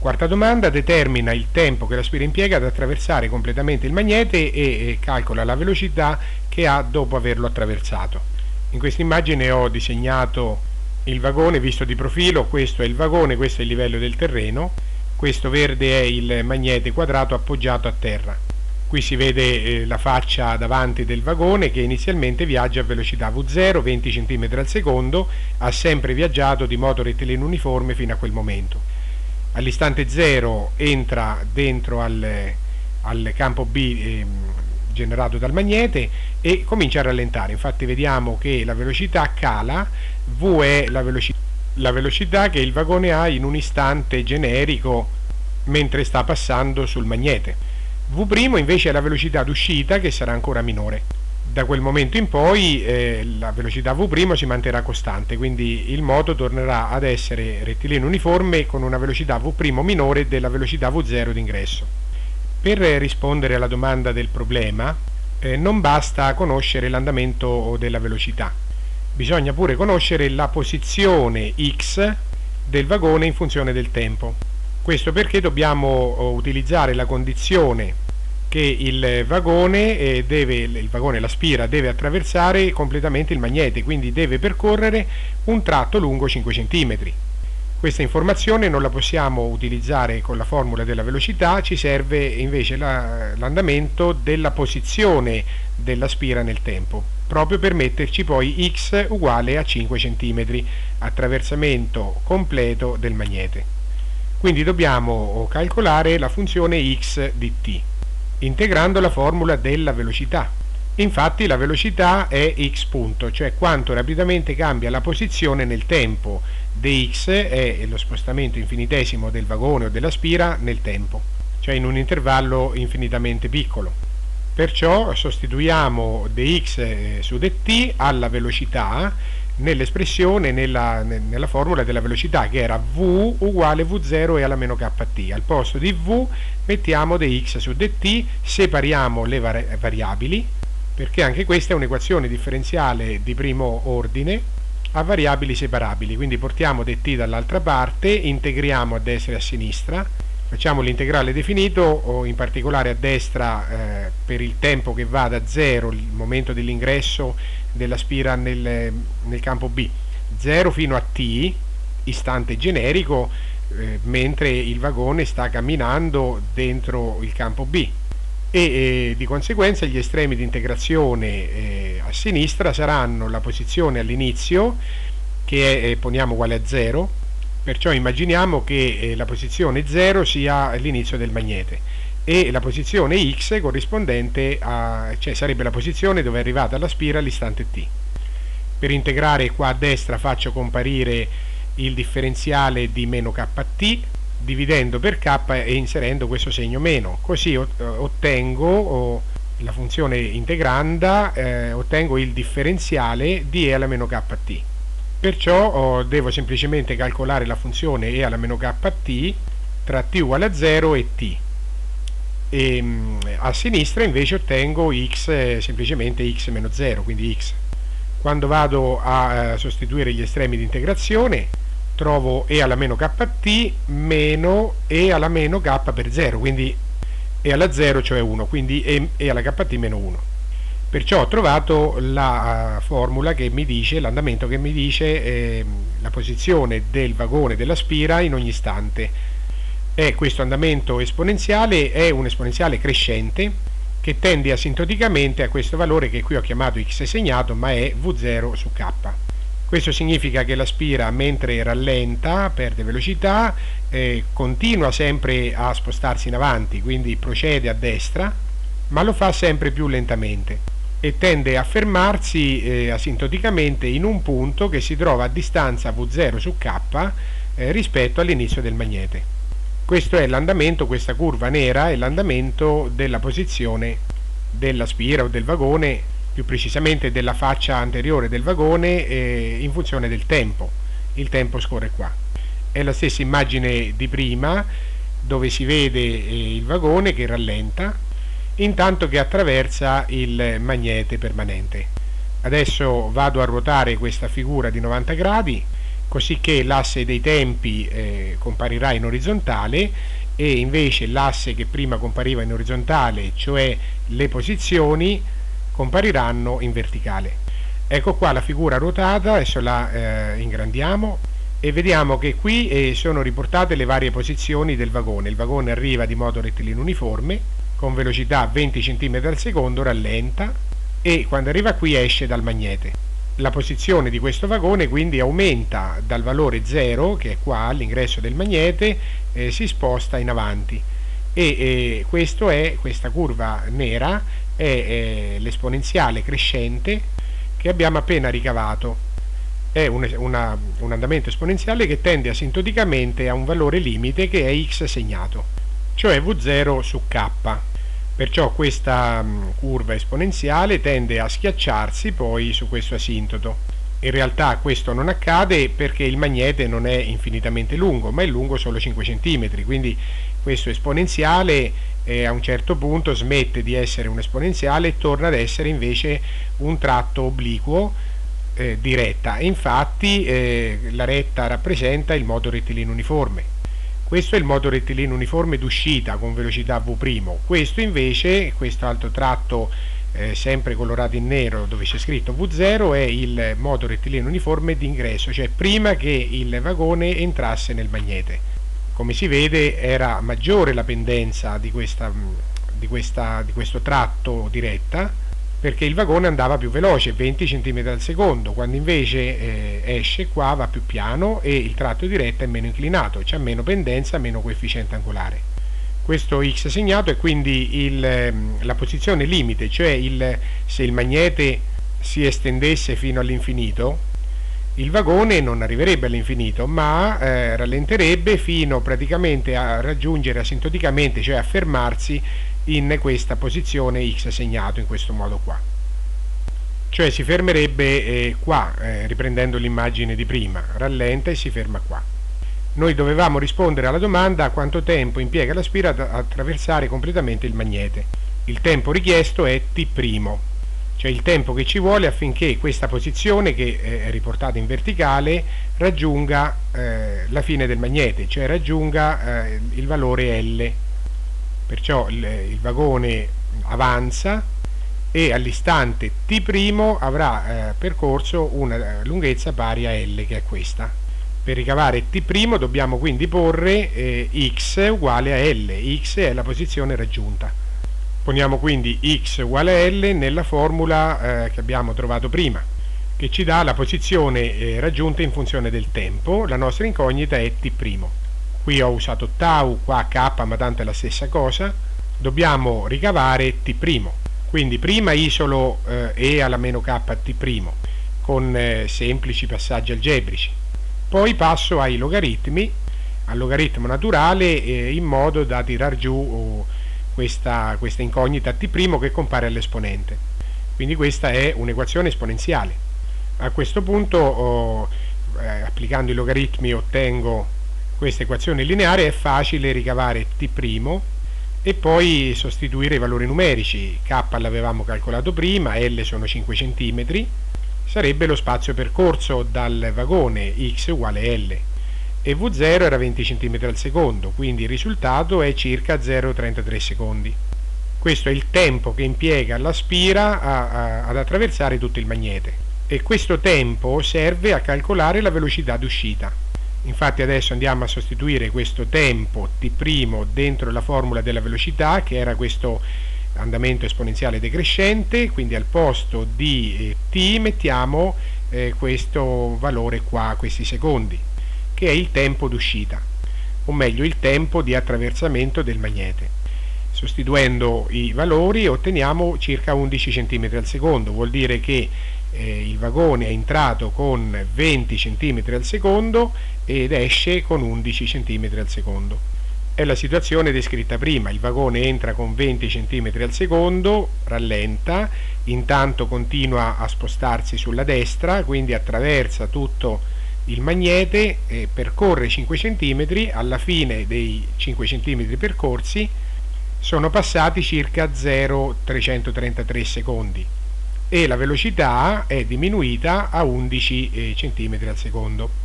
Quarta domanda, determina il tempo che la spira impiega ad attraversare completamente il magnete e, calcola la velocità che ha dopo averlo attraversato. In questa immagine ho disegnato il vagone visto di profilo, questo è il vagone, questo è il livello del terreno, questo verde è il magnete quadrato appoggiato a terra. Qui si vede eh, la faccia davanti del vagone che inizialmente viaggia a velocità V0, 20 cm al secondo, ha sempre viaggiato di modo rettilineo uniforme fino a quel momento all'istante 0 entra dentro al, al campo B eh, generato dal magnete e comincia a rallentare. Infatti vediamo che la velocità cala V è la, veloci la velocità che il vagone ha in un istante generico mentre sta passando sul magnete. V' invece è la velocità d'uscita che sarà ancora minore da quel momento in poi eh, la velocità V' si manterrà costante, quindi il moto tornerà ad essere rettilineo uniforme con una velocità V' minore della velocità V0 d'ingresso. Per rispondere alla domanda del problema eh, non basta conoscere l'andamento della velocità, bisogna pure conoscere la posizione x del vagone in funzione del tempo. Questo perché dobbiamo oh, utilizzare la condizione che il vagone, eh, deve, il vagone, la spira, deve attraversare completamente il magnete, quindi deve percorrere un tratto lungo 5 cm. Questa informazione non la possiamo utilizzare con la formula della velocità, ci serve invece l'andamento la, della posizione della spira nel tempo, proprio per metterci poi x uguale a 5 cm, attraversamento completo del magnete. Quindi dobbiamo calcolare la funzione x di t integrando la formula della velocità. Infatti la velocità è x punto, cioè quanto rapidamente cambia la posizione nel tempo. dx è lo spostamento infinitesimo del vagone o della spira nel tempo, cioè in un intervallo infinitamente piccolo. Perciò sostituiamo dx eh, su dt alla velocità nell'espressione, nella, nella, formula della velocità che era v uguale v0 e alla meno kt. Al posto di v mettiamo dx su dt, separiamo le vari variabili, perché anche questa è un'equazione differenziale di primo ordine a variabili separabili, quindi portiamo dt dall'altra parte, integriamo a destra e a sinistra, facciamo l'integrale definito in particolare a destra eh, per il tempo che va da 0, il momento dell'ingresso della spira nel, nel campo B. 0 fino a T istante generico eh, mentre il vagone sta camminando dentro il campo B. E eh, di conseguenza gli estremi di integrazione eh, a sinistra saranno la posizione all'inizio che è, eh, poniamo uguale a 0 perciò immaginiamo che eh, la posizione 0 sia l'inizio del magnete e la posizione x corrispondente a, cioè sarebbe la posizione dove è arrivata la spira all'istante t. Per integrare qua a destra faccio comparire il differenziale di meno kt dividendo per k e inserendo questo segno meno, così ottengo la funzione integranda, eh, ottengo il differenziale di e alla meno kt. Perciò oh, devo semplicemente calcolare la funzione e alla meno kt tra t uguale a 0 e t. E ehm, a sinistra invece ottengo x eh, semplicemente x meno 0 quindi x. Quando vado a eh, sostituire gli estremi di integrazione trovo e alla meno kt meno e alla meno k per 0 quindi e alla 0 cioè 1 quindi e, e alla kt meno 1 perciò ho trovato la uh, formula che mi dice l'andamento che mi dice eh, la posizione del vagone della spira in ogni istante e questo andamento esponenziale è un esponenziale crescente che tende asintoticamente a questo valore che qui ho chiamato x segnato ma è v0 su k. Questo significa che la spira mentre rallenta, perde velocità, eh, continua sempre a spostarsi in avanti, quindi procede a destra, ma lo fa sempre più lentamente e tende a fermarsi eh, asintoticamente in un punto che si trova a distanza v0 su k eh, rispetto all'inizio del magnete. Questo è l'andamento, questa curva nera è l'andamento della posizione della spira o del vagone, più precisamente della faccia anteriore del vagone eh, in funzione del tempo. Il tempo scorre qua. È la stessa immagine di prima dove si vede eh, il vagone che rallenta intanto che attraversa il magnete permanente. Adesso vado a ruotare questa figura di 90 gradi così che l'asse dei tempi eh, comparirà in orizzontale e invece l'asse che prima compariva in orizzontale, cioè le posizioni, compariranno in verticale. Ecco qua la figura ruotata, adesso la eh, ingrandiamo e vediamo che qui eh, sono riportate le varie posizioni del vagone. Il vagone arriva di modo rettilineo uniforme, con velocità 20 cm al secondo, rallenta e quando arriva qui esce dal magnete. La posizione di questo vagone quindi aumenta dal valore 0 che è qua all'ingresso del magnete eh, si sposta in avanti. E eh, questo è, questa curva nera è, è l'esponenziale crescente che abbiamo appena ricavato. È un, una, un andamento esponenziale che tende asintoticamente a un valore limite che è x segnato cioè v0 su k Perciò questa mm, curva esponenziale tende a schiacciarsi poi su questo asintoto. In realtà questo non accade perché il magnete non è infinitamente lungo, ma è lungo solo 5 cm, quindi questo esponenziale eh, a un certo punto smette di essere un esponenziale e torna ad essere invece un tratto obliquo eh, di retta. Infatti eh, la retta rappresenta il modo rettilineo uniforme. Questo è il modo rettilineo uniforme d'uscita con velocità V'. Questo invece, questo altro tratto eh, sempre colorato in nero dove c'è scritto V0 è il modo rettilineo uniforme d'ingresso, cioè prima che il vagone entrasse nel magnete. Come si vede era maggiore la pendenza di, questa, di, questa, di questo tratto diretta perché il vagone andava più veloce, 20 cm al secondo, quando invece eh, esce qua va più piano e il tratto diretto è meno inclinato, c'è meno pendenza, meno coefficiente angolare. Questo x segnato è quindi il, ehm, la posizione limite, cioè il, se il magnete si estendesse fino all'infinito, il vagone non arriverebbe all'infinito, ma eh, rallenterebbe fino praticamente a raggiungere asintoticamente, cioè a fermarsi in questa posizione x segnato in questo modo qua. Cioè si fermerebbe eh, qua eh, riprendendo l'immagine di prima rallenta e si ferma qua. Noi dovevamo rispondere alla domanda a quanto tempo impiega la spira ad attraversare completamente il magnete. Il tempo richiesto è t' cioè il tempo che ci vuole affinché questa posizione che è riportata in verticale raggiunga eh, la fine del magnete cioè raggiunga eh, il valore L perciò il, il vagone avanza e all'istante t' avrà eh, percorso una lunghezza pari a L che è questa. Per ricavare t' dobbiamo quindi porre eh, x uguale a L. X è la posizione raggiunta. Poniamo quindi x uguale a L nella formula eh, che abbiamo trovato prima che ci dà la posizione eh, raggiunta in funzione del tempo. La nostra incognita è t' qui ho usato tau, qua k, ma tanto è la stessa cosa, dobbiamo ricavare t'. Quindi prima isolo eh, e alla meno k t' con eh, semplici passaggi algebrici. Poi passo ai logaritmi, al logaritmo naturale, eh, in modo da tirar giù oh, questa, questa incognita t' che compare all'esponente. Quindi questa è un'equazione esponenziale. A questo punto, oh, eh, applicando i logaritmi, ottengo questa equazione lineare è facile ricavare t' e poi sostituire i valori numerici. K l'avevamo calcolato prima L sono 5 cm sarebbe lo spazio percorso dal vagone x uguale L e V0 era 20 cm al secondo quindi il risultato è circa 0,33 secondi. Questo è il tempo che impiega la spira a, a, ad attraversare tutto il magnete e questo tempo serve a calcolare la velocità d'uscita infatti adesso andiamo a sostituire questo tempo t' dentro la formula della velocità che era questo andamento esponenziale decrescente. Quindi al posto di eh, t mettiamo eh, questo valore qua, questi secondi che è il tempo d'uscita o meglio il tempo di attraversamento del magnete. Sostituendo i valori otteniamo circa 11 cm al secondo vuol dire che eh, il vagone è entrato con 20 cm al secondo ed esce con 11 cm al secondo. È la situazione descritta prima, il vagone entra con 20 cm al secondo, rallenta, intanto continua a spostarsi sulla destra, quindi attraversa tutto il magnete, eh, percorre 5 cm, alla fine dei 5 cm percorsi sono passati circa 0,333 secondi e la velocità è diminuita a 11 eh, cm al secondo.